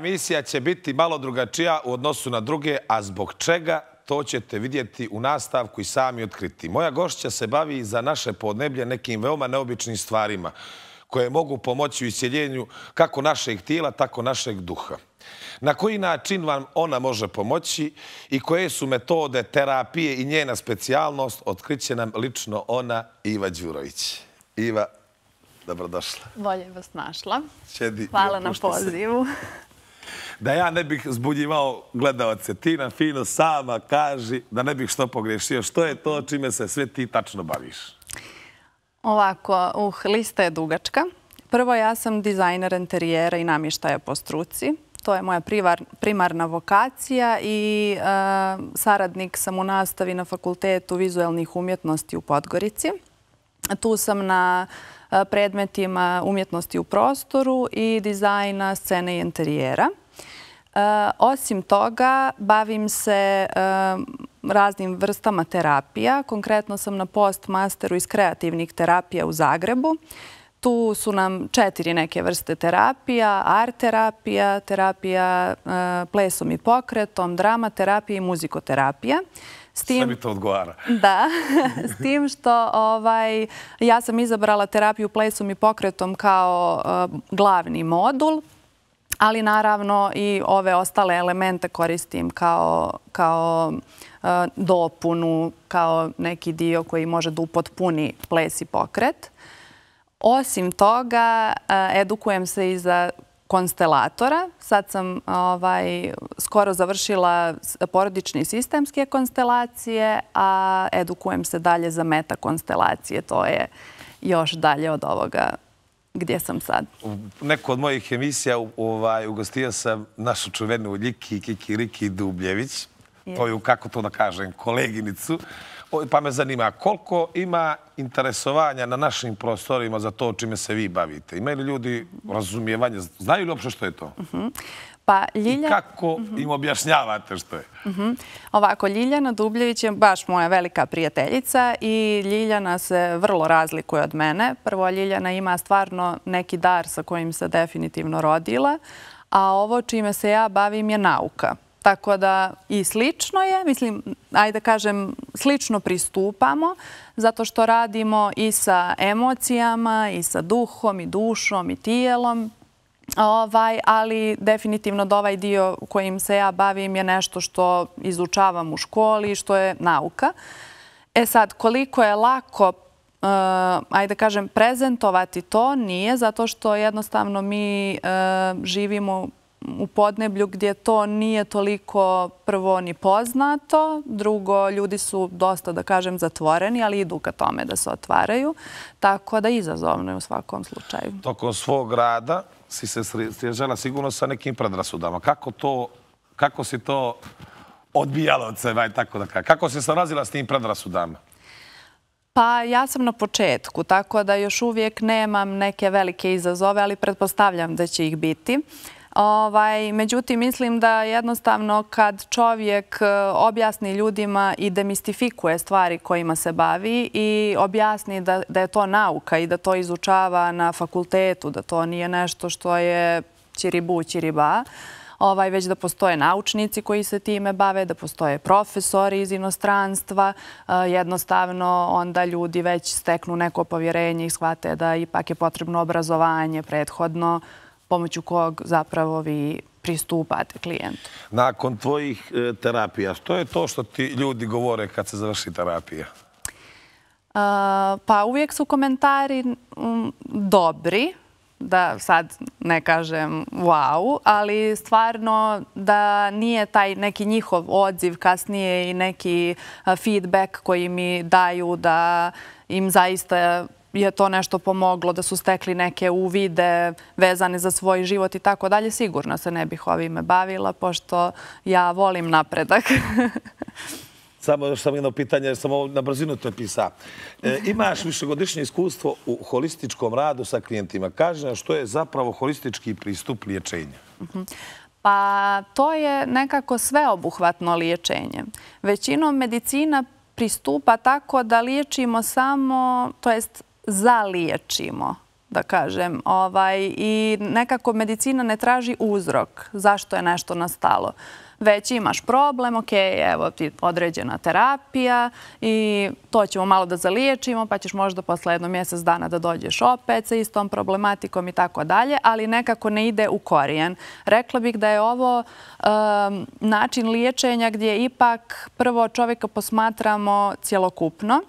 emisija će biti malo drugačija u odnosu na druge, a zbog čega to ćete vidjeti u nastavku i sami otkriti. Moja gošća se bavi za naše podneblje nekim veoma neobičnim stvarima koje mogu pomoći u isjeljenju kako našeg tijela, tako našeg duha. Na koji način vam ona može pomoći i koje su metode terapije i njena specijalnost, otkriće nam lično ona Iva Đurović. Iva, dobrodošla. Bolje vas našla. Hvala na pozivu. Da ja ne bih zbunjivao gledalce, ti na fino sama kaži da ne bih što pogrešio. Što je to čime se sve ti tačno baviš? Ovako, uh, lista je dugačka. Prvo, ja sam dizajner interijera i namještaja po struci. To je moja primarna vokacija i e, saradnik sam u nastavi na Fakultetu vizualnih umjetnosti u Podgorici. Tu sam na Eh, predmetima umjetnosti u prostoru i dizajna scene i interijera. Eh, osim toga, bavim se eh, raznim vrstama terapija. Konkretno sam na postmasteru iz kreativnih terapija u Zagrebu. Tu su nam četiri neke vrste terapija, art terapija, terapija plesom i pokretom, drama terapija i muzikoterapija. Sve mi to odgovara. Da, s tim što ovaj, ja sam izabrala terapiju plesom i pokretom kao glavni modul ali naravno i ove ostale elemente koristim kao e, dopunu, kao neki dio koji može da upotpuni ples i pokret. Osim toga, e, edukujem se i za konstelatora. Sad sam ovaj, skoro završila porodične i sistemske konstelacije, a edukujem se dalje za metakonstelacije. To je još dalje od ovoga gdje sam sad. U neku od mojih emisija ovaj, ugostio sam našu čuvenu Ljiki Kiki Riki Dubljević, koju, kako to da kažem, koleginicu. Pa me zanima, koliko ima interesovanja na našim prostorima za to čime se vi bavite? Imaju li ljudi razumijevanje? Znaju li uopšte što je to? Mhm. Pa I kako im objašnjavate što je? Mhm. Ovako, Ljiljana Dubljević je baš moja velika prijateljica i Ljiljana se vrlo razlikuje od mene. Prvo, Ljiljana ima stvarno neki dar sa kojim se definitivno rodila, a ovo čime se ja bavim je nauka. Tako da i slično je, mislim, ajde da kažem, slično pristupamo, zato što radimo i sa emocijama, i sa duhom, i dušom, i tijelom, Ovaj, ali definitivno da ovaj dio kojim se ja bavim je nešto što izučavam u školi, što je nauka. E sad, koliko je lako, uh, ajde kažem, prezentovati to, nije, zato što jednostavno mi uh, živimo u podneblju gdje to nije toliko prvo ni poznato, drugo, ljudi su dosta, da kažem, zatvoreni, ali idu ka tome da se otvaraju, tako da izazovno je u svakom slučaju. Tokom svog rada, si se srežela sigurno sa nekim predrasudama. Kako to, kako si to odbijala od sebe, tako da kako? Kako si se razila s tim predrasudama? Pa ja sam na početku, tako da još uvijek nemam neke velike izazove, ali pretpostavljam da će ih biti. Ovaj, međutim, mislim da jednostavno kad čovjek e, objasni ljudima i demistifikuje stvari kojima se bavi i objasni da je to nauka i da to izučava na fakultetu, da to nije nešto što je čiribu, čiriba, ovaj, već da postoje naučnici koji se time bave, da postoje profesori iz inostranstva. E, jednostavno, onda ljudi već steknu neko povjerenje i shvate da ipak je potrebno obrazovanje prethodno pomoću kog zapravo vi pristupate klijentu. Nakon tvojih e, terapija, što je to što ti ljudi govore kad se završi terapija? Pa uvijek su komentari dobri, da sad ne kažem wow, ali stvarno da nije taj neki njihov odziv kasnije i neki feedback koji mi daju da im zaista je to nešto pomoglo, da su stekli neke uvide vezane za svoj život i tako dalje, sigurno se ne bih ovime bavila, pošto ja volim napredak. Samo još sam jedno pitanje, jer sam ovo na brzinu to pisao. E, imaš višegodišnje iskustvo u holističkom radu sa klijentima. Kaži nam što je zapravo holistički pristup liječenja. Mhm. Pa to je nekako sveobuhvatno liječenje. Većinom medicina pristupa tako da liječimo samo, to jest zaliječimo da kažem. Ovaj, I nekako medicina ne traži uzrok zašto je nešto nastalo već imaš problem, ok, evo ti određena terapija i to ćemo malo da zaliječimo, pa ćeš možda posle jedno mjesec dana da dođeš opet sa istom problematikom i tako dalje, ali nekako ne ide u korijen. Rekla bih da je ovo način liječenja gdje ipak prvo čovjeka posmatramo cjelokupno,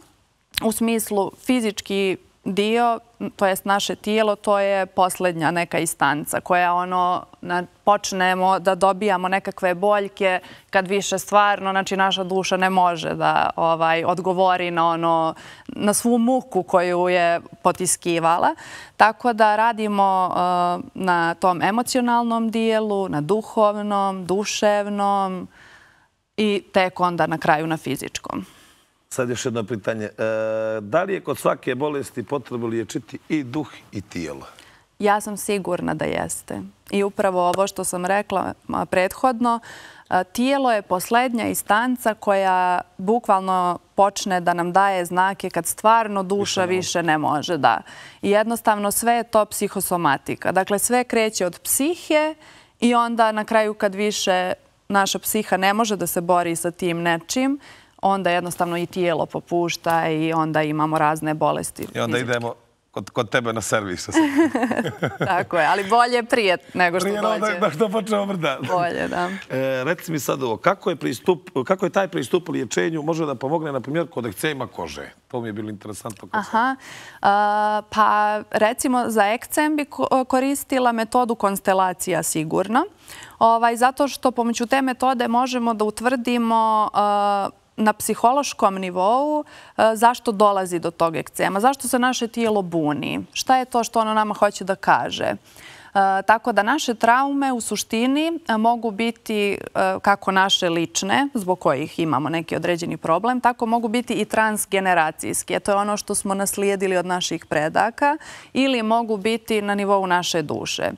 u smislu fizički dio, to jest naše tijelo, to je posljednja neka istanca koja ono, na, počnemo da dobijamo nekakve boljke kad više stvarno, znači naša duša ne može da ovaj, odgovori na, ono, na svu muku koju je potiskivala. Tako da radimo uh, na tom emocionalnom dijelu, na duhovnom, duševnom i tek onda na kraju na fizičkom. Sad još jedno pitanje. E, da li je kod svake bolesti potrebno liječiti i duh i tijelo? Ja sam sigurna da jeste. I upravo ovo što sam rekla prethodno, tijelo je posljednja istanca koja bukvalno počne da nam daje znake kad stvarno duša više ne može. da. I jednostavno sve je to psihosomatika. Dakle, sve kreće od psihe i onda na kraju kad više naša psiha ne može da se bori sa tim nečim, onda jednostavno i tijelo popušta i onda imamo razne bolesti. I onda idemo kod tebe na servis. Tako je, ali bolje prije nego što dođe. Prije nego što počnemo brda. Bolje, da. E, reci mi sad ovo, kako je taj pristup liječenju može da pomogne, na primjer, kod ekcema kože? To mi je bilo interesantno. Aha, pa recimo za ekcem bi koristila metodu konstelacija sigurno. Ovaj, zato što pomoću te metode možemo da utvrdimo na psihološkom nivou e, zašto dolazi do tog ekcema, zašto se naše tijelo buni, šta je to što ono nama hoće da kaže. E, tako da naše traume u suštini e, mogu biti kako naše lične, zbog kojih imamo neki određeni problem, tako mogu biti i transgeneracijski. To je ono što smo naslijedili od naših predaka ili mogu biti na nivou naše duše.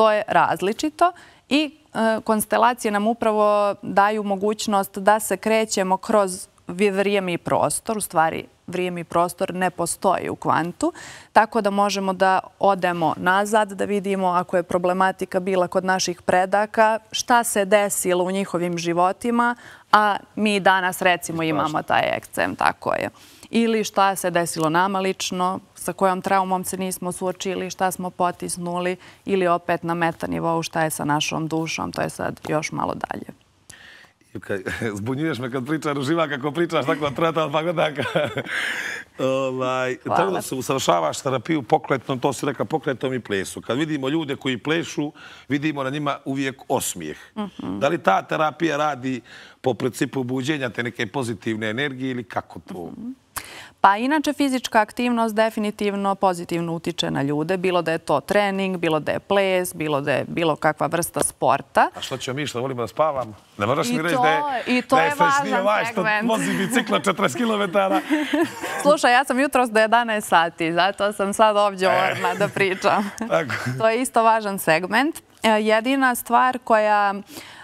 To je različito i E, konstelacije nam upravo daju mogućnost da se krećemo kroz vrijeme i prostor. U stvari, vrijeme i prostor ne postoji u kvantu, tako da možemo da odemo nazad, da vidimo ako je problematika bila kod naših predaka, šta se desilo u njihovim životima, a mi danas recimo imamo taj ekcem, tako je. Ili šta se desilo nama lično, sa kojom traumom se nismo suočili, šta smo potisnuli ili opet na meta nivou šta je sa našom dušom. To je sad još malo dalje. Zbunjuješ me kad pričaš, uživa kako pričaš, tako treta, pa godaka. Ovaj, Treba da se usavršavaš terapiju pokretnom, to si reka pokretom i plesu. Kad vidimo ljude koji plešu, vidimo na njima uvijek osmijeh. Mhm. Da li ta terapija radi po principu buđenja te neke pozitivne energije ili kako to? Mhm. Pa inače fizička aktivnost definitivno pozitivno utiče na ljude, bilo da je to trening, bilo da je ples, bilo da je bilo kakva vrsta sporta. A što ćemo mi što volimo da spavamo? Ne moraš mi reći da je I to je važan segment. Što vozi bicikla 40 km. Slušaj, ja sam jutro do 11 sati, zato sam sad ovdje orna da pričam. To je isto važan segment. E, jedina stvar koja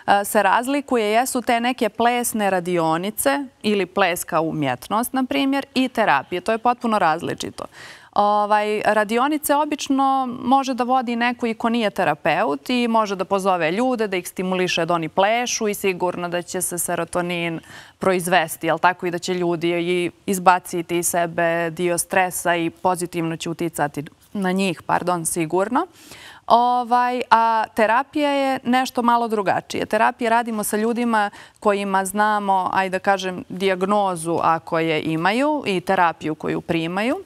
e, se razlikuje jesu te neke plesne radionice ili pleska umjetnost, na primjer, i terapije. To je potpuno različito. Ovaj, radionice obično može da vodi neko i ko nije terapeut i može da pozove ljude, da ih stimuliše da oni plešu i sigurno da će se serotonin proizvesti, jel tako i da će ljudi izbaciti iz sebe dio stresa i pozitivno će uticati na njih, pardon, sigurno. Ovaj, a terapija je nešto malo drugačije. Terapije radimo sa ljudima kojima znamo, ajde da kažem, diagnozu ako je imaju i terapiju koju primaju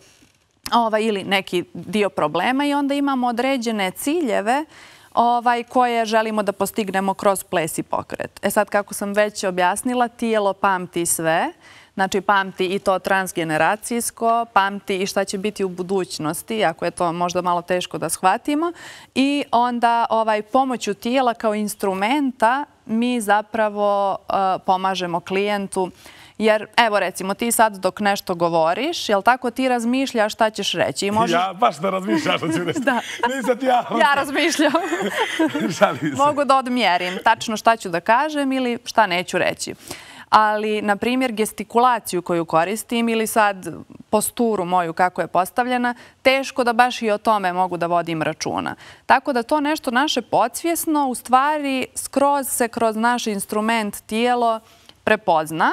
ovaj, ili neki dio problema i onda imamo određene ciljeve ovaj, koje želimo da postignemo kroz ples i pokret. E sad, kako sam već objasnila, tijelo pamti sve, Znači, pamti i to transgeneracijsko, pamti i šta će biti u budućnosti, ako je to možda malo teško da shvatimo. I onda ovaj, pomoću tijela kao instrumenta mi zapravo uh, pomažemo klijentu Jer, evo recimo, ti sad dok nešto govoriš, jel tako ti razmišljaš šta ćeš reći? Ja baš da razmišljaš ću reći. Nisam ti ja. Ja razmišljam. Mogu da odmjerim tačno šta ću da kažem ili šta neću reći. Ali, na primjer, gestikulaciju koju koristim ili sad posturu moju kako je postavljena, teško da baš i o tome mogu da vodim računa. Tako da to nešto naše podsvjesno u stvari skroz se kroz naš instrument tijelo prepozna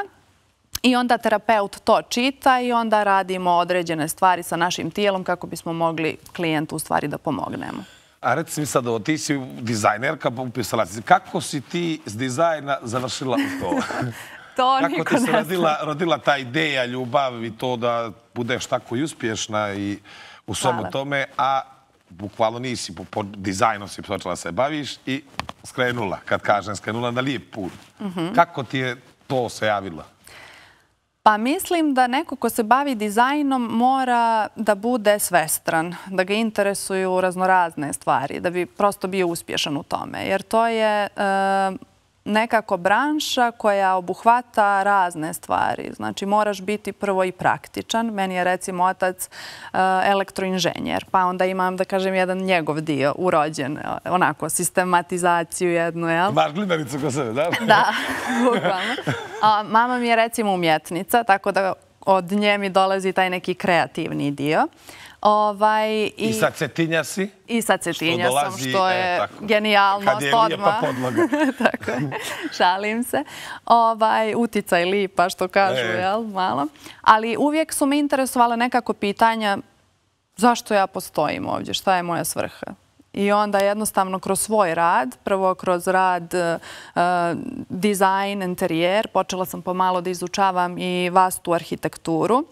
i onda terapeut to čita i onda radimo određene stvari sa našim tijelom kako bismo mogli klijentu u stvari da pomognemo. A reci mi sad, ti si dizajnerka, upisala si. Kako si ti s dizajna završila u to? To Kako ti se rodila, rodila ta ideja, ljubav i to da budeš tako i uspješna i u svemu Hvala. tome, a bukvalno nisi po, po dizajnu si počela se baviš i skrenula, kad kažem skrenula na lijep put. Kako ti je to se javilo? Pa mislim da neko ko se bavi dizajnom mora da bude svestran, da ga interesuju raznorazne stvari, da bi prosto bio uspješan u tome. Jer to je e, nekako branša koja obuhvata razne stvari. Znači, moraš biti prvo i praktičan. Meni je, recimo, otac e, elektroinženjer, pa onda imam, da kažem, jedan njegov dio urođen, e, onako, sistematizaciju jednu, jel? Imaš glinaricu ko sebe, da? Da, bukvalno. A mama mi je recimo umjetnica, tako da od nje mi dolazi taj neki kreativni dio. Ovaj, i, I sad cetinja si? I sad cetinja sam, dolazi, što e, je tako. genijalnost Kad je lijepa odmah. podloga. tako je, šalim se. Ovaj, uticaj lipa, što kažu, E. jel, malo. Ali uvijek su me interesovala nekako pitanja zašto ja postojim ovdje, šta je moja svrha. I onda jednostavno kroz svoj rad, prvo kroz rad uh, dizajn, interijer, počela sam pomalo da izučavam i vastu arhitekturu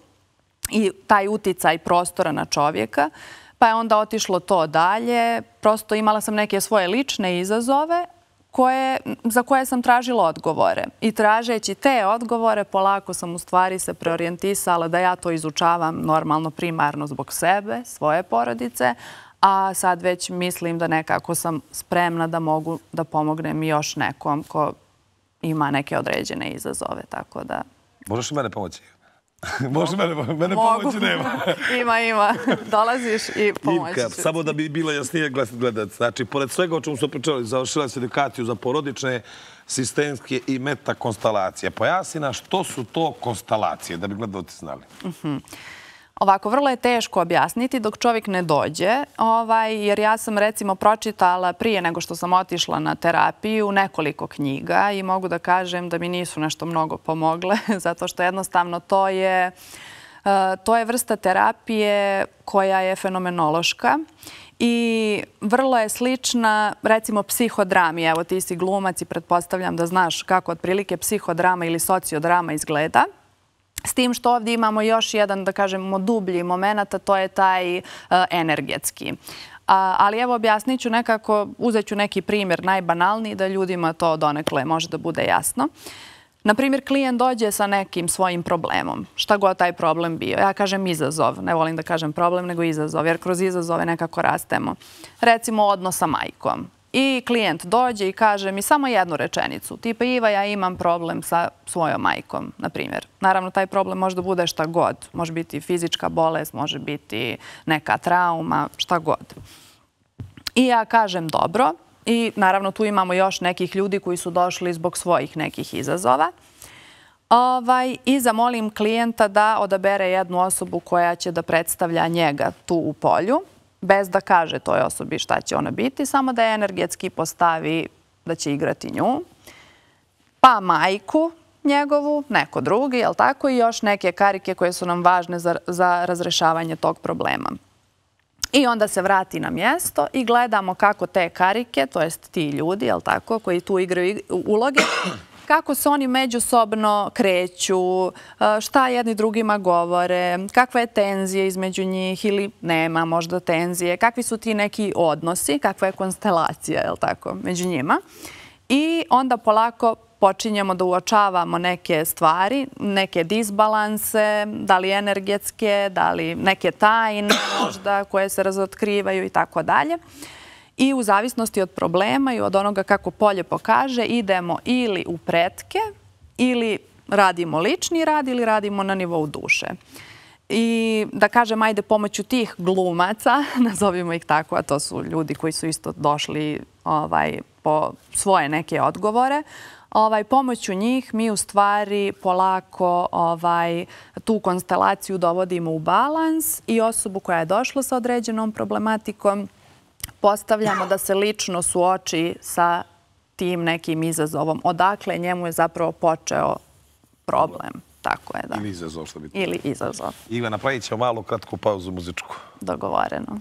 i taj uticaj prostora na čovjeka. Pa je onda otišlo to dalje. Prosto imala sam neke svoje lične izazove koje, za koje sam tražila odgovore. I tražeći te odgovore, polako sam u stvari se preorijentisala da ja to izučavam normalno primarno zbog sebe, svoje porodice, a sad već mislim da nekako sam spremna da mogu da pomognem još nekom ko ima neke određene izazove. Tako da... Možeš li mene pomoći? Može mene, mene Mogu. pomoći nema. ima, ima. Dolaziš i pomoći Ivka, ću. samo da bi bilo jasnije gledat. Znači, pored svega o čemu smo pričali, završila si edukaciju za porodične, sistemske i metakonstalacije. Pojasni nas što su to konstalacije, da bi gledalci znali. Ovako, vrlo je teško objasniti dok čovjek ne dođe, ovaj, jer ja sam recimo pročitala prije nego što sam otišla na terapiju nekoliko knjiga i mogu da kažem da mi nisu nešto mnogo pomogle, zato što jednostavno to je, e, to je vrsta terapije koja je fenomenološka i vrlo je slična, recimo, psihodrami. Evo, ti si glumac i pretpostavljam da znaš kako otprilike psihodrama ili sociodrama izgleda. S tim što ovdje imamo još jedan, da kažemo, dublji moment, a to je taj e, energetski. A, ali evo objasnit ću nekako, uzet ću neki primjer najbanalniji da ljudima to donekle može da bude jasno. Naprimjer, klijent dođe sa nekim svojim problemom. Šta god taj problem bio. Ja kažem izazov. Ne volim da kažem problem, nego izazov, jer kroz izazove nekako rastemo. Recimo, odnos sa majkom. I klijent dođe i kaže mi samo jednu rečenicu. Tipa, Iva, ja imam problem sa svojom majkom, na primjer. Naravno, taj problem može da bude šta god. Može biti fizička bolest, može biti neka trauma, šta god. I ja kažem dobro. I naravno, tu imamo još nekih ljudi koji su došli zbog svojih nekih izazova. Ovaj, I zamolim klijenta da odabere jednu osobu koja će da predstavlja njega tu u polju bez da kaže toj osobi šta će ona biti, samo da je energetski postavi da će igrati nju. Pa majku njegovu, neko drugi, jel tako, i još neke karike koje su nam važne za, za razrešavanje tog problema. I onda se vrati na mjesto i gledamo kako te karike, to jest ti ljudi, jel tako, koji tu igraju uloge, kako se oni međusobno kreću, e, šta jedni drugima govore, kakva je tenzija između njih? Ili nema možda tenzije, kakvi su ti neki odnosi, kakva je konstelacija, je tako, među njima. I onda polako počinjemo da uočavamo neke stvari, neke disbalanse, da li energetske, da li neke tajne možda koje se razotkrivaju i tako dalje. I u zavisnosti od problema i od onoga kako polje pokaže, idemo ili u pretke, ili radimo lični rad, ili radimo na nivou duše. I da kažem, ajde pomoću tih glumaca, nazovimo ih tako, a to su ljudi koji su isto došli ovaj, po svoje neke odgovore, ovaj, pomoću njih mi u stvari polako ovaj, tu konstelaciju dovodimo u balans i osobu koja je došla sa određenom problematikom postavljamo da se lično suoči sa tim nekim izazovom. Odakle njemu je zapravo počeo problem. Tako je, da. Ili izazov, što bi Ili izazov. Iva, napravit ćemo malu kratku pauzu muzičku. Dogovoreno.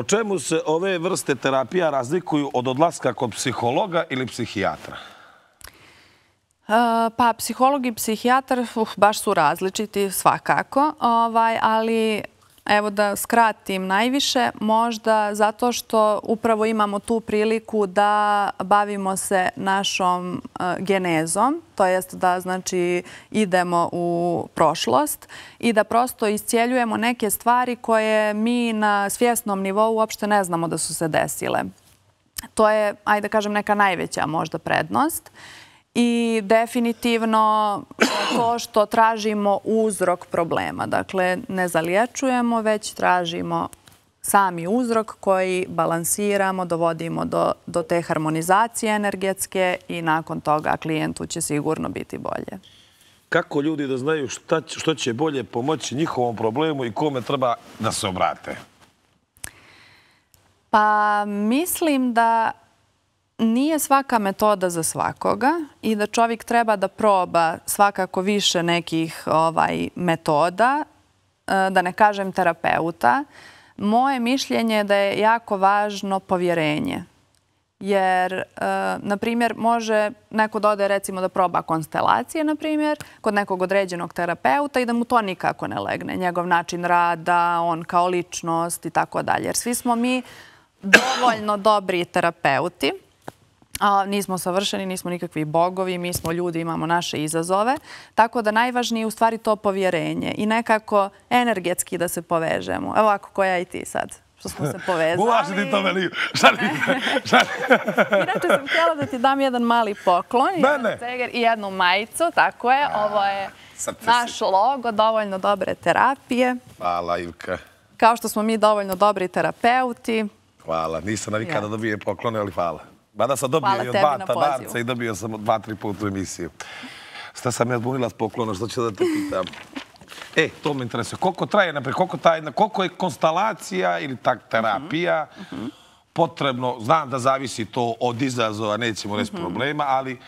Po čemu se ove vrste terapija razlikuju od odlaska kod psihologa ili psihijatra? E, pa, psiholog i psihijatar uh, baš su različiti svakako, ovaj, ali evo da skratim najviše, možda zato što upravo imamo tu priliku da bavimo se našom e, genezom, to jest da znači idemo u prošlost i da prosto iscijeljujemo neke stvari koje mi na svjesnom nivou uopšte ne znamo da su se desile. To je, ajde kažem, neka najveća možda prednost. I definitivno to što tražimo uzrok problema. Dakle, ne zaliječujemo, već tražimo sami uzrok koji balansiramo, dovodimo do te harmonizacije energetske i nakon toga klijentu će sigurno biti bolje. Kako ljudi da znaju što će bolje pomoći njihovom problemu i kome treba da se obrate? Pa mislim da nije svaka metoda za svakoga i da čovjek treba da proba svakako više nekih ovaj, metoda, e, da ne kažem terapeuta. Moje mišljenje je da je jako važno povjerenje. Jer, e, na primjer, može neko dode recimo da proba konstelacije, na primjer, kod nekog određenog terapeuta i da mu to nikako ne legne. Njegov način rada, on kao ličnost i tako dalje. Jer svi smo mi dovoljno dobri terapeuti nismo savršeni, nismo nikakvi bogovi, mi smo ljudi, imamo naše izazove. Tako da najvažnije je u stvari to povjerenje i nekako energetski da se povežemo. Evo ako koja i ti sad što smo se povezali. Ulaži ti to meni. Šalim. Inače sam htjela da ti dam jedan mali poklon. Mene? I jednu majicu, tako je. Ovo je naš logo, dovoljno dobre terapije. Hvala, Ivka. Kao što smo mi dovoljno dobri terapeuti. Hvala. Nisam navika da dobije poklone, ali hvala. Mada sam dobio i od Bata Darca i dobio sam dva, tri puta u emisiju. Šta sam ja zbunila s poklona, što ću da te pitam? E, to me interesuje. Koliko traje, naprijed, koliko, taj, koliko je konstalacija ili tak terapija potrebno? Znam da zavisi to od izazova, nećemo reći problema, ali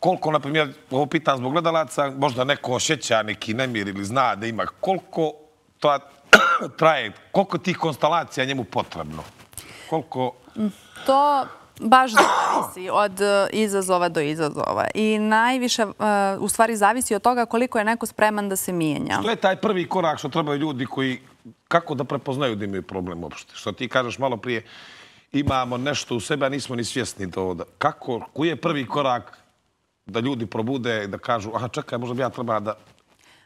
koliko, na primjer, ovo pitan zbog gledalaca, možda neko osjeća neki nemir ili zna da ima, koliko to traje, koliko tih konstalacija njemu potrebno? Koliko... To baš zavisi od e, izazova do izazova. I najviše, e, u stvari, zavisi od toga koliko je neko spreman da se mijenja. Što je taj prvi korak što trebaju ljudi koji, kako da prepoznaju da imaju problem uopšte? Što ti kažeš malo prije, imamo nešto u sebe, a nismo ni svjesni to. Kako, koji je prvi korak da ljudi probude i da kažu, aha, čekaj, možda bi ja treba da...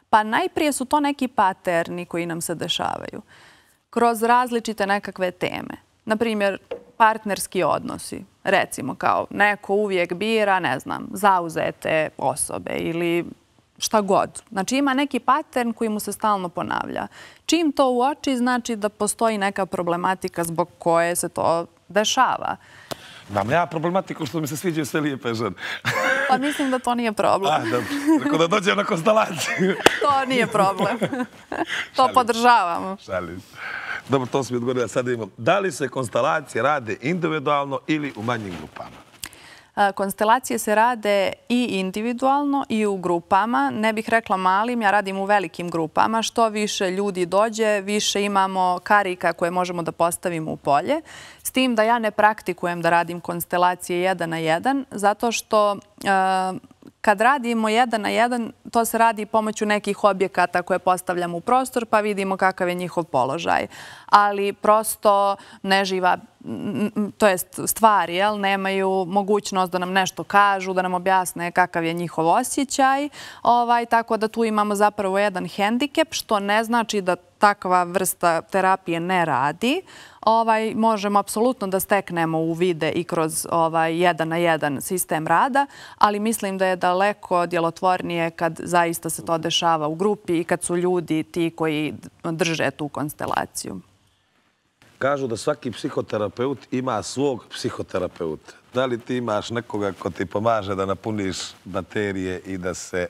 Pa najprije su to neki paterni koji nam se dešavaju. Kroz različite nekakve teme. Naprimjer, partnerski odnosi. Recimo kao neko uvijek bira, ne znam, zauzete osobe ili šta god. Znači ima neki pattern koji mu se stalno ponavlja. Čim to uoči, znači da postoji neka problematika zbog koje se to dešava. Mam ja problematiku što mi se sviđaju sve lijepe žene. Pa mislim da to nije problem. A, dobro. Rekao da dođe na konstelaciju. To nije problem. To podržavamo. Šalim. Dobro, to sam mi odgovorio. Sada imam. Da li se konstelacije rade individualno ili u manjim grupama? Konstelacije se rade i individualno i u grupama. Ne bih rekla malim, ja radim u velikim grupama. Što više ljudi dođe, više imamo karika koje možemo da postavimo u polje. S tim da ja ne praktikujem da radim konstelacije jedan na jedan, zato što kad radimo jedan na jedan, to se radi pomoću nekih objekata koje postavljamo u prostor, pa vidimo kakav je njihov položaj. Ali prosto neživa, to jest stvari, nemaju mogućnost da nam nešto kažu, da nam objasne kakav je njihov osjećaj. Ovaj, tako da tu imamo zapravo jedan hendikep, što ne znači da takva vrsta terapije ne radi, ovaj, možemo apsolutno da steknemo u vide i kroz ovaj, jedan na jedan sistem rada, ali mislim da je daleko djelotvornije kad zaista se to dešava u grupi i kad su ljudi ti koji drže tu konstelaciju. Kažu da svaki psihoterapeut ima svog psihoterapeuta. Da li ti imaš nekoga ko ti pomaže da napuniš baterije i da se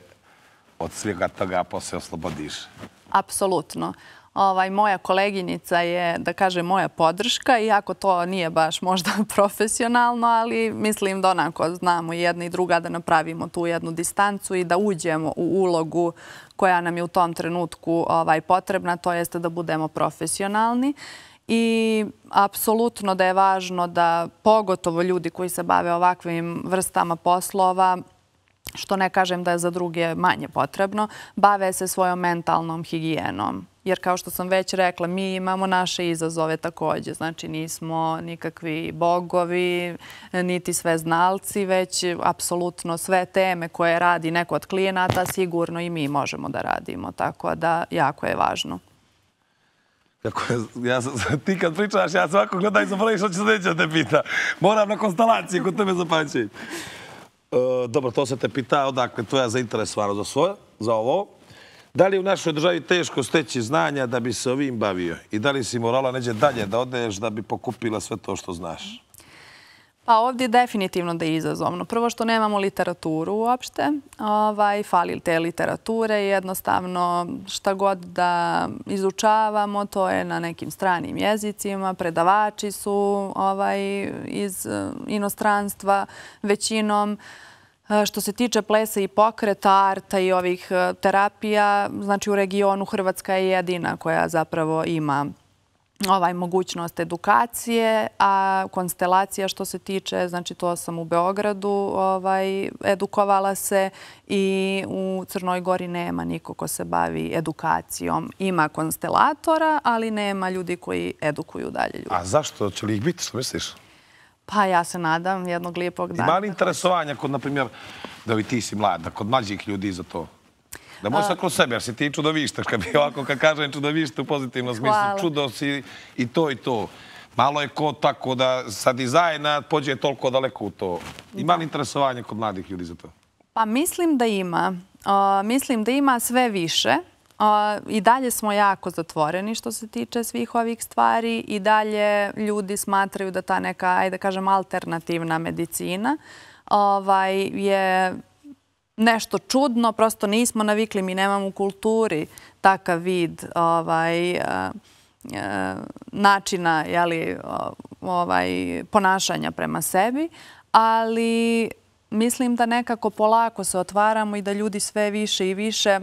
od svega toga posle oslobodiš? Apsolutno. Ovaj, moja koleginica je, da kažem, moja podrška, iako to nije baš možda profesionalno, ali mislim da onako znamo jedna i druga da napravimo tu jednu distancu i da uđemo u ulogu koja nam je u tom trenutku ovaj, potrebna, to jeste da budemo profesionalni. i apsolutno da je važno da pogotovo ljudi koji se bave ovakvim vrstama poslova, što ne kažem da je za druge manje potrebno, bave se svojom mentalnom higijenom. Jer kao što sam već rekla, mi imamo naše izazove također. Znači nismo nikakvi bogovi, niti sve znalci, već apsolutno sve teme koje radi neko od klijenata, sigurno i mi možemo da radimo. Tako da jako je važno. Kako je, ja, ti kad pričaš, ja svako gledaj i zaboravim što će se neće da te pita. Moram na konstalaciji kod tebe zapančiti. E, dobro, to se te pita, odakle tvoja zainteresovana za svoje, za ovo. Da li u našoj državi teško steći znanja da bi se ovim bavio? I da li si morala neđe dalje da odeš da bi pokupila sve to što znaš? Pa ovdje definitivno da je izazovno. Prvo što nemamo literaturu uopšte, ovaj, fali te literature jednostavno šta god da izučavamo, to je na nekim stranim jezicima, predavači su ovaj, iz inostranstva većinom. Što se tiče plesa i pokreta, arta i ovih e, terapija, znači u regionu Hrvatska je jedina koja zapravo ima ovaj mogućnost edukacije, a konstelacija što se tiče, znači to sam u Beogradu ovaj, edukovala se i u Crnoj Gori nema niko ko se bavi edukacijom. Ima konstelatora, ali nema ljudi koji edukuju dalje ljudi. A zašto? Će li ih biti, što misliš? Pa ja se nadam jednog lijepog dana. Ima li interesovanja kod, na primjer, da ti si mlada, kod mlađih ljudi za to? Da možeš kroz sebe, jer si ti čudovišta, kad bi ovako, kad kažem čudovišta u pozitivnom smislu, čudo si i to i to. Malo je ko tako da sa dizajna pođe toliko daleko u to. Ima li interesovanje kod mladih ljudi za to? Pa mislim da ima. Mislim da ima sve više. I dalje smo jako zatvoreni što se tiče svih ovih stvari. I dalje ljudi smatraju da ta neka, ajde kažem, alternativna medicina ovaj, je nešto čudno, prosto nismo navikli, mi nemamo u kulturi takav vid ovaj, načina e, načina ovaj, ponašanja prema sebi, ali mislim da nekako polako se otvaramo i da ljudi sve više i više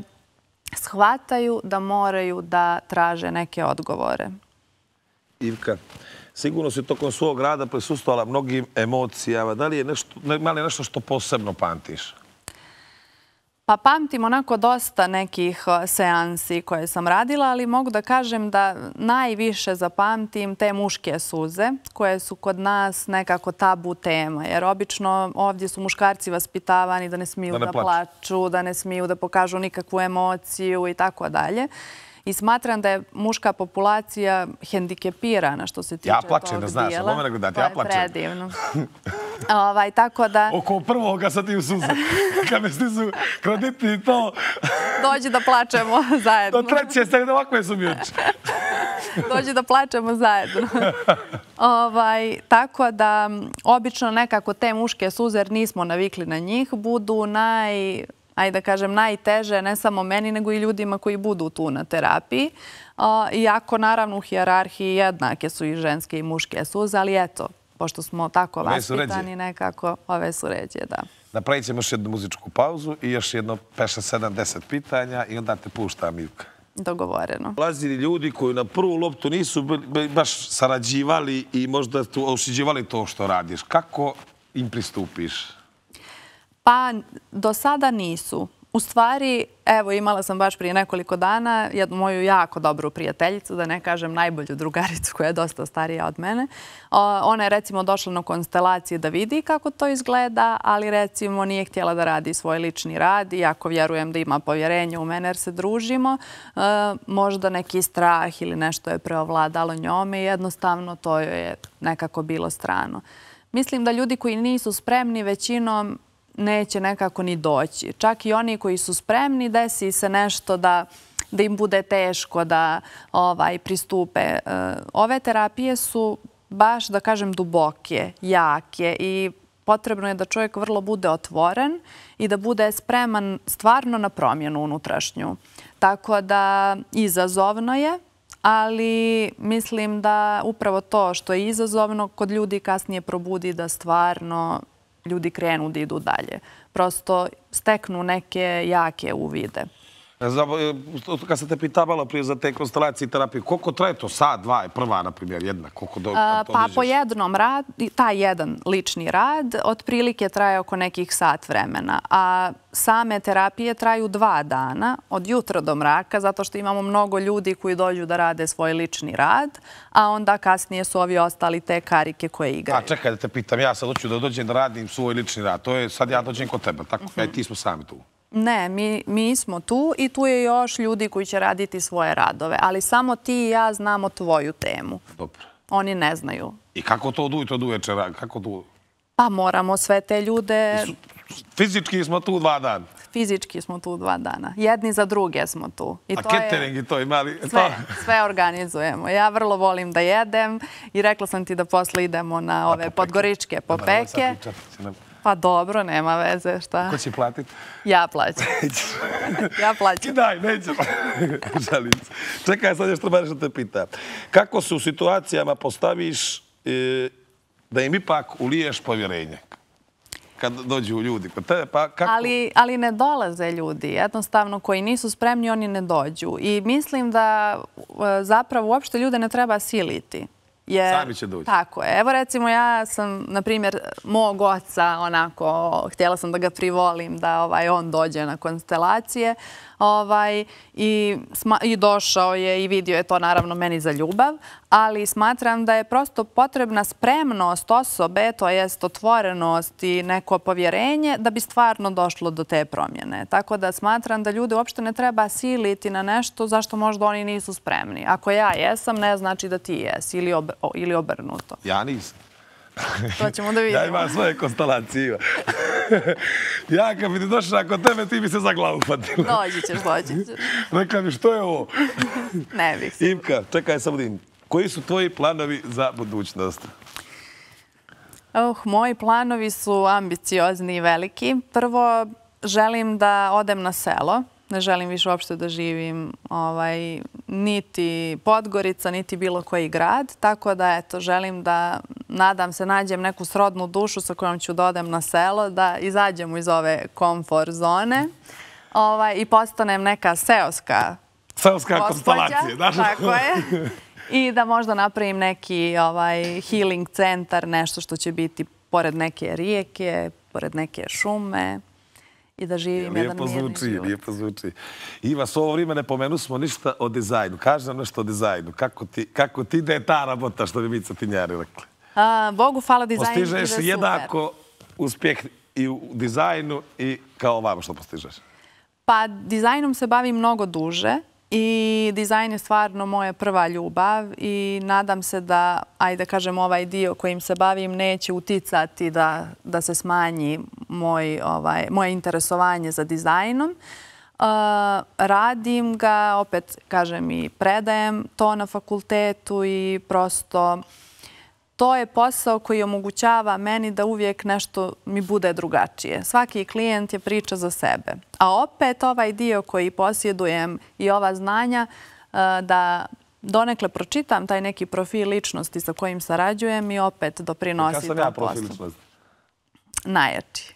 shvataju da moraju da traže neke odgovore. Ivka, sigurno si tokom svog rada prisustovala mnogim emocijama. Da li je nešto, nešto što posebno pamtiš? Pa pamtim onako dosta nekih seansi koje sam radila, ali mogu da kažem da najviše zapamtim te muške suze koje su kod nas nekako tabu tema. Jer obično ovdje su muškarci vaspitavani da ne smiju da plaču, da ne smiju da pokažu nikakvu emociju i tako dalje. I smatram da je muška populacija hendikepirana što se tiče tog dijela. Ja plaćem, da znaš, ovo me nego dati, ja plaćem. To je predivno. Ovaj, tako da... Oko prvoga sad ti u suze. Kad me stizu krediti i to... Dođi da plačemo zajedno. Do treće ste da ovakve su mi oči. Dođi da plačemo zajedno. ovaj, tako da, obično nekako te muške suze, jer nismo navikli na njih, budu naj ajde da kažem, najteže, ne samo meni, nego i ljudima koji budu tu na terapiji. Iako, naravno, u hijerarhiji jednake su i ženske i muške suze, ali eto, pošto smo tako vaspitani nekako, ove su ređe, da. Napravit ćemo još jednu muzičku pauzu i još jedno peša 7-10 pitanja i onda te pušta Milka. Dogovoreno. Lazili ljudi koji na prvu loptu nisu baš sarađivali i možda ošiđivali to što radiš. Kako im pristupiš? Pa do sada nisu. U stvari, evo imala sam baš prije nekoliko dana jednu moju jako dobru prijateljicu, da ne kažem najbolju drugaricu koja je dosta starija od mene. Ona je recimo došla na konstelacije da vidi kako to izgleda, ali recimo nije htjela da radi svoj lični rad, iako vjerujem da ima povjerenje u mene jer se družimo. E, možda neki strah ili nešto je preovladalo njome i jednostavno to je nekako bilo strano. Mislim da ljudi koji nisu spremni većinom neće nekako ni doći. Čak i oni koji su spremni, desi se nešto da da im bude teško da ovaj pristupe. E, ove terapije su baš, da kažem, duboke, jake i potrebno je da čovjek vrlo bude otvoren i da bude spreman stvarno na promjenu unutrašnju. Tako da izazovno je, ali mislim da upravo to što je izazovno kod ljudi kasnije probudi da stvarno ljudi krenu da idu dalje. Prosto steknu neke jake uvide. E, to Kad sam te pitao malo prije za te konstelacije i terapije, koliko traje to? Sat, dva je prva, na primjer, jedna. Koliko do, A, Pa dođeš? po jednom rad, taj jedan lični rad, otprilike traje oko nekih sat vremena. A same terapije traju dva dana, od jutra do mraka, zato što imamo mnogo ljudi koji dođu da rade svoj lični rad, a onda kasnije su ovi ostali te karike koje A igraju. čekaj da te pitam, ja sad hoću da dođem da radim svoj lični rad. To je, sad ja dođem kod tebe, tako? Ja i ti smo sami tu. Ne, mi, mi smo tu i tu je još ljudi koji će raditi svoje radove, ali samo ti i ja znamo tvoju temu. Dobro. Oni ne znaju. I kako to od ujutro do uvečera? Kako to... Pa moramo sve te ljude, Fizički smo tu dva dana. fizički smo tu dva dana. Jedni za druge smo tu. I A to je- catering i to imali... Sve, sve organizujemo. Ja vrlo volim da jedem i rekla sam ti da posle idemo na ove podgoričke popeke. Pa dobro, nema veze, šta? Ko će platiti? Ja plaćam. Ja plaćam. daj, nećemo. Žalim se. Čekaj, sad nešto baš da te pita. Kako se u situacijama postaviš e, da im ipak uliješ povjerenje? Kad dođu ljudi kod tebe, pa kako... Ali, ali ne dolaze ljudi, jednostavno koji nisu spremni, oni ne dođu. I mislim da e, zapravo uopšte ljude ne treba siliti. Jer, Sami će doći. Tako je. Evo recimo ja sam, na primjer, mog oca, onako, htjela sam da ga privolim, da ovaj, on dođe na konstelacije. Ovaj, i, sma, I došao je i vidio je to naravno meni za ljubav, ali smatram da je prosto potrebna spremnost osobe, to jest otvorenost i neko povjerenje da bi stvarno došlo do te promjene. Tako da smatram da ljude uopšte ne treba siliti na nešto zašto možda oni nisu spremni. Ako ja jesam, ne znači da ti jesi ili, ob, o- ili obrnuto. Ja nisam. To ćemo da vidimo. Ja imam svoje konstelacije. ja kad bi ti došao kod tebe, ti bi se za glavu patila. Dođi ćeš, dođi ćeš. Rekla bi, što je ovo? Ne bih se. Ivka, čekaj samo vidim. Koji su tvoji planovi za budućnost? Uh, moji planovi su ambiciozni i veliki. Prvo, želim da odem na selo. Ne želim više uopšte da živim ovaj, niti Podgorica, niti bilo koji grad. Tako da, eto, želim da, nadam se, nađem neku srodnu dušu sa kojom ću da odem na selo, da izađemo iz ove komfort zone ovaj, i postanem neka seoska Seoska konstelacija, znaš? Tako je. I da možda napravim neki ovaj, healing centar, nešto što će biti pored neke rijeke, pored neke šume i da živim jedan mirni život. lijepo zvuči. Iva, s ovo vrijeme ne pomenu smo ništa o dizajnu. Kaži nam nešto o dizajnu. Kako ti, kako ti ide ta rabota, što bi mi catinjari rekli? A, Bogu hvala, dizajn ide Postižeš super. jednako uspjeh i u dizajnu i kao vamo što postižeš. Pa dizajnom se bavim mnogo duže i dizajn je stvarno moja prva ljubav i nadam se da, ajde kažem, ovaj dio kojim se bavim neće uticati da, da se smanji moj, ovaj, moje interesovanje za dizajnom. Uh, radim ga, opet kažem i predajem to na fakultetu i prosto to je posao koji omogućava meni da uvijek nešto mi bude drugačije. Svaki klijent je priča za sebe. A opet ovaj dio koji posjedujem i ova znanja e, da donekle pročitam taj neki profil ličnosti sa kojim sarađujem i opet doprinosi sam tom ja poslu. profiličnost? Najjači.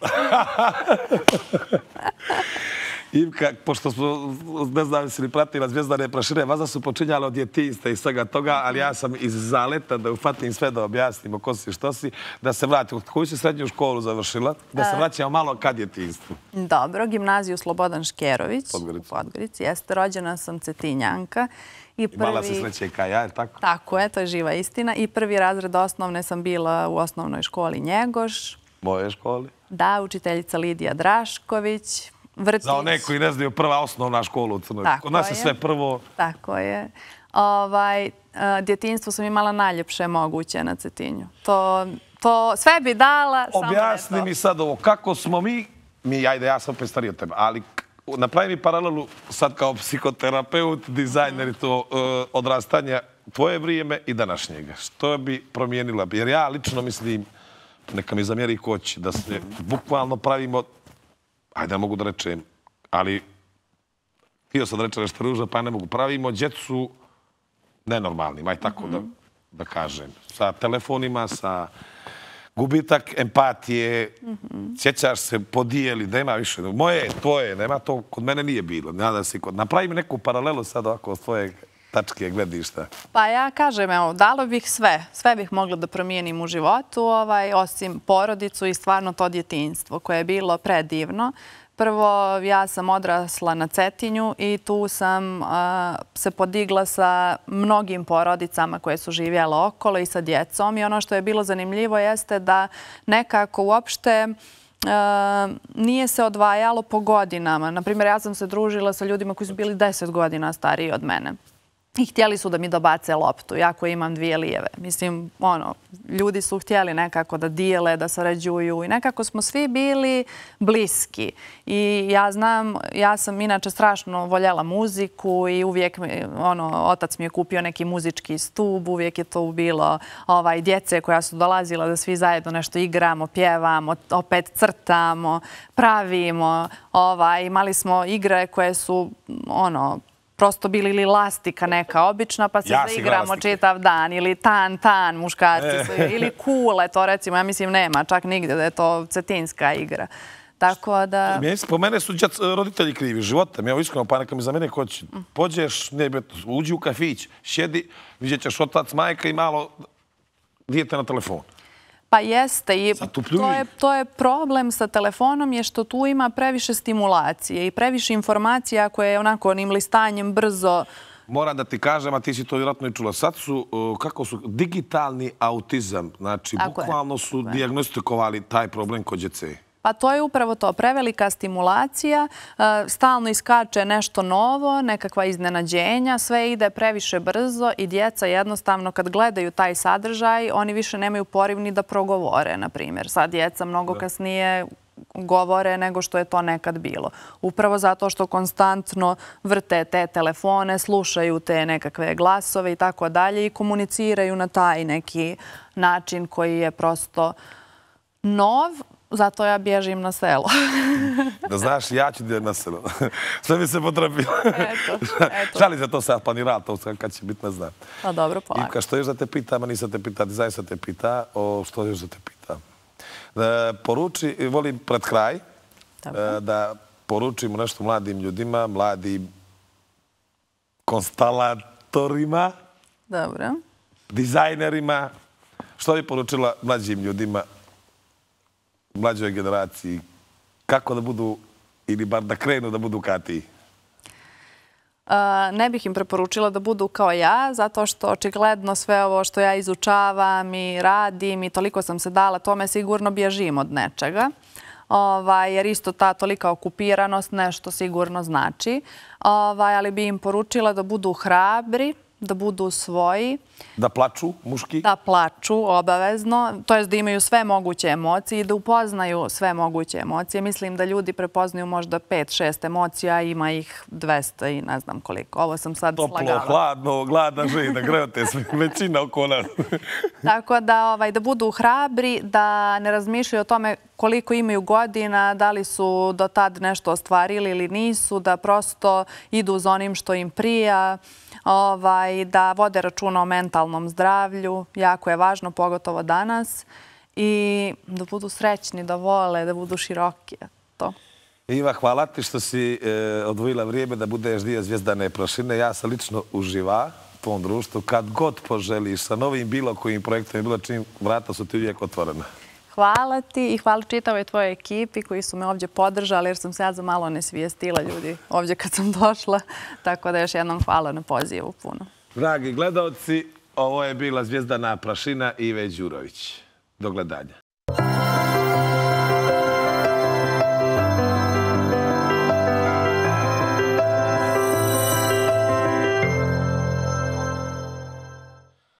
Ivka, pošto smo, ne znam si li pratila Zvijezdane prašine, vaza su počinjali od djetinjstva i svega toga, ali ja sam iz zaleta da ufatim sve da objasnimo ko si što si, da se vratim. Koju si srednju školu završila? Da se vraćamo malo ka djetinjstvu. Dobro, gimnaziju Slobodan Škerović u Podgorici. Jeste, rođena sam Cetinjanka. I Imala si sreće i kaj ja, je tako? Tako je, to je živa istina. I prvi razred osnovne sam bila u osnovnoj školi Njegoš. Moje školi. Da, učiteljica Lidija Drašković. Vrtić. Za one koji ne znaju prva osnovna škola u Crnoj. Tako Kod nas je sve prvo... Tako je. Ovaj, e, djetinjstvo sam imala najljepše moguće na Cetinju. To, to sve bi dala, samo Objasni eto. mi sad ovo, kako smo mi, mi, ajde, ja sam opet stariji od tebe, ali napravi mi paralelu sad kao psihoterapeut, dizajner i to e, odrastanja tvoje vrijeme i današnjega. Što bi promijenila? Jer ja lično mislim, neka mi zamjeri koć, da se bukvalno pravimo, ajde, ne mogu da rečem, ali htio sam da rečem nešto ružno, pa ne mogu. Pravimo djecu nenormalnim, aj tako da, da kažem. Sa telefonima, sa gubitak empatije, sjećaš se, podijeli, nema više. Moje, tvoje, nema to, kod mene nije bilo. Nadam se, kod... napravi mi neku paralelu sad ovako s tvoje tačke gledišta. Pa ja kažem, evo, dalo bih sve. Sve bih mogla da promijenim u životu, ovaj, osim porodicu i stvarno to djetinstvo koje je bilo predivno. Prvo, ja sam odrasla na Cetinju i tu sam se podigla sa mnogim porodicama koje su živjela okolo i sa djecom. I ono što je bilo zanimljivo jeste da nekako uopšte nije se odvajalo po godinama. Naprimjer, ja sam se družila sa ljudima koji su bili deset godina stariji od mene i htjeli su da mi dobace loptu, jako imam dvije lijeve. Mislim, ono, ljudi su htjeli nekako da dijele, da sarađuju i nekako smo svi bili bliski. I ja znam, ja sam inače strašno voljela muziku i uvijek, ono, otac mi je kupio neki muzički stub, uvijek je to bilo ovaj, djece koja su dolazila da svi zajedno nešto igramo, pjevamo, opet crtamo, pravimo. Ovaj, imali smo igre koje su, ono, prosto bili ili lastika neka obična, pa se zaigramo čitav dan. Ili tan, tan, muškarci su. Ili kule, to recimo, ja mislim, nema čak nigdje da je to cetinska igra. Tako da... Po mene su roditelji krivi života. Ovo iskreno, pa neka mi za mene hoće. Pođeš, uđi u kafić, sjedi, vidjet ćeš otac, majka i malo dijete na telefonu. Pa jeste i to je problem sa telefonom je što tu ima previše stimulacije i previše informacija koje je onako onim listanjem brzo... Moram da ti kažem, a ti si to vjerojatno i čula, sad su, kako su, digitalni autizam, znači bukvalno su diagnostikovali taj problem kod djece. Pa to je upravo to, prevelika stimulacija, e, stalno iskače nešto novo, nekakva iznenađenja, sve ide previše brzo i djeca jednostavno kad gledaju taj sadržaj, oni više nemaju porivni da progovore, na primjer. Sad djeca mnogo kasnije govore nego što je to nekad bilo. Upravo zato što konstantno vrte te telefone, slušaju te nekakve glasove i tako dalje i komuniciraju na taj neki način koji je prosto nov, Zato ja bježim na selo. Da znaš, ja ću gdje na selo. Sve mi se potrapilo. Eto, eto. Šali se to sad planirala, to kad će biti, ne znam. Pa dobro, polako. Ivka, što još da te pitam, a nisam te pita, zaista te pita, o što još da te pitam. Da poruči, volim pred kraj, e, da poručimo nešto mladim ljudima, mladim konstalatorima, Dobro. dizajnerima. Što bi poručila mlađim ljudima mlađoj generaciji kako da budu ili bar da krenu da budu katiji? Ne bih im preporučila da budu kao ja, zato što očigledno sve ovo što ja izučavam i radim i toliko sam se dala, tome sigurno bježim od nečega. Ovaj, jer isto ta tolika okupiranost nešto sigurno znači. Ovaj, ali bi im poručila da budu hrabri, da budu svoji. Da plaču, muški? Da plaču, obavezno. To je da imaju sve moguće emocije i da upoznaju sve moguće emocije. Mislim da ljudi prepoznaju možda 5-6 emocija, ima ih 200 i ne znam koliko. Ovo sam sad slagala. Toplo, hladno, gladna želj, da grevate sve većina oko nas. Tako da, ovaj, da budu hrabri, da ne razmišljaju o tome koliko imaju godina, da li su do tad nešto ostvarili ili nisu, da prosto idu za onim što im prija, ovaj, da vode računa o mentalnom zdravlju, jako je važno, pogotovo danas, i da budu srećni, da vole, da budu široki. To. Iva, hvala ti što si e, odvojila vrijeme da budeš dio zvijezdane prošine. Ja sam lično uživa u društvu. Kad god poželiš sa novim bilo kojim projektom i bilo čim, vrata su ti uvijek otvorena. Hvala ti i hvala čitavoj tvojoj ekipi koji su me ovdje podržali jer sam se ja za malo nesvijestila ljudi ovdje kad sam došla. Tako da još jednom hvala na pozivu puno. Dragi gledalci, ovo je bila Zvijezdana prašina i Ive Đurović. Do gledanja.